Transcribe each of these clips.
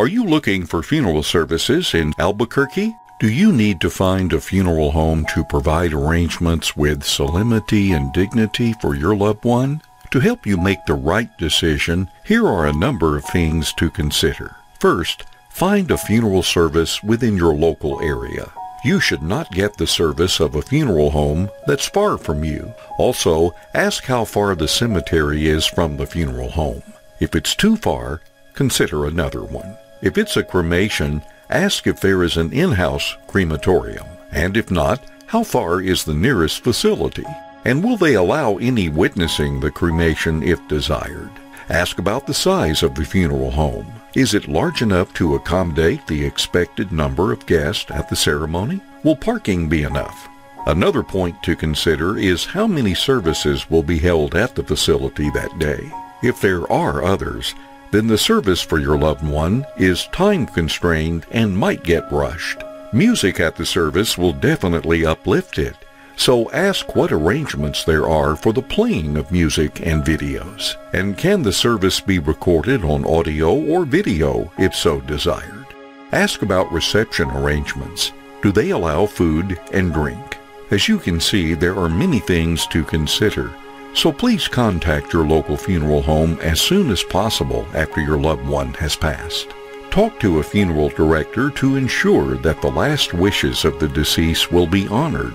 Are you looking for funeral services in Albuquerque? Do you need to find a funeral home to provide arrangements with solemnity and dignity for your loved one? To help you make the right decision, here are a number of things to consider. First, find a funeral service within your local area. You should not get the service of a funeral home that's far from you. Also, ask how far the cemetery is from the funeral home. If it's too far, consider another one. If it's a cremation, ask if there is an in-house crematorium. And if not, how far is the nearest facility? And will they allow any witnessing the cremation if desired? Ask about the size of the funeral home. Is it large enough to accommodate the expected number of guests at the ceremony? Will parking be enough? Another point to consider is how many services will be held at the facility that day. If there are others, then the service for your loved one is time constrained and might get rushed. Music at the service will definitely uplift it, so ask what arrangements there are for the playing of music and videos. And can the service be recorded on audio or video if so desired? Ask about reception arrangements. Do they allow food and drink? As you can see, there are many things to consider, so please contact your local funeral home as soon as possible after your loved one has passed. Talk to a funeral director to ensure that the last wishes of the deceased will be honored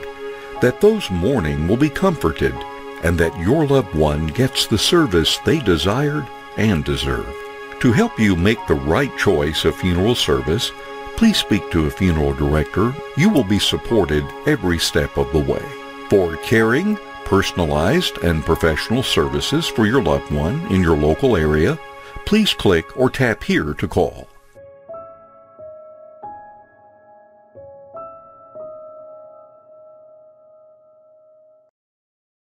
that those mourning will be comforted, and that your loved one gets the service they desired and deserve. To help you make the right choice of funeral service, please speak to a funeral director. You will be supported every step of the way. For caring, personalized, and professional services for your loved one in your local area, please click or tap here to call.